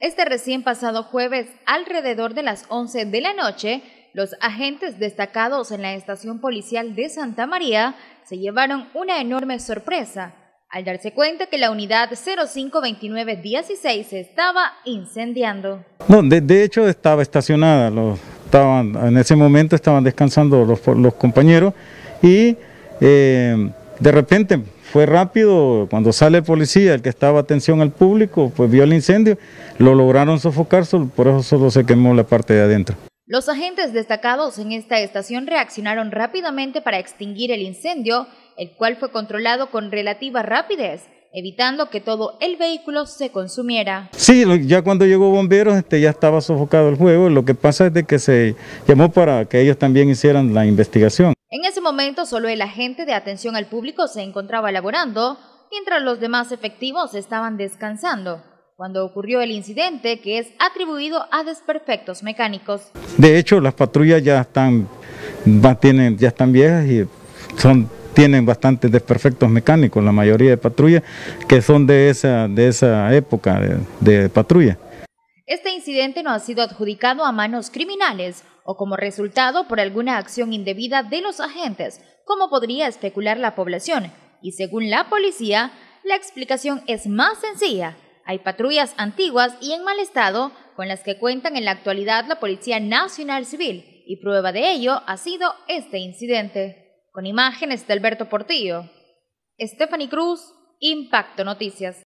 Este recién pasado jueves, alrededor de las 11 de la noche, los agentes destacados en la estación policial de Santa María se llevaron una enorme sorpresa al darse cuenta que la unidad 052916 se estaba incendiando. No, de, hecho estaba estacionada, estaban, en ese momento estaban descansando los, compañeros y eh, de repente fue rápido, cuando sale el policía, el que estaba atención al público, pues vio el incendio, lo lograron sofocar, por eso solo se quemó la parte de adentro. Los agentes destacados en esta estación reaccionaron rápidamente para extinguir el incendio, el cual fue controlado con relativa rapidez, evitando que todo el vehículo se consumiera. Sí, ya cuando llegó bomberos este, ya estaba sofocado el juego, lo que pasa es de que se llamó para que ellos también hicieran la investigación. Momento solo el agente de atención al público se encontraba laborando, mientras los demás efectivos estaban descansando, cuando ocurrió el incidente que es atribuido a desperfectos mecánicos. De hecho, las patrullas ya están, tienen, ya están viejas y son, tienen bastantes desperfectos mecánicos, la mayoría de patrullas que son de esa, de esa época de patrulla. Este incidente no ha sido adjudicado a manos criminales o como resultado por alguna acción indebida de los agentes, como podría especular la población. Y según la policía, la explicación es más sencilla. Hay patrullas antiguas y en mal estado con las que cuentan en la actualidad la Policía Nacional Civil, y prueba de ello ha sido este incidente. Con imágenes de Alberto Portillo. Stephanie Cruz, Impacto Noticias.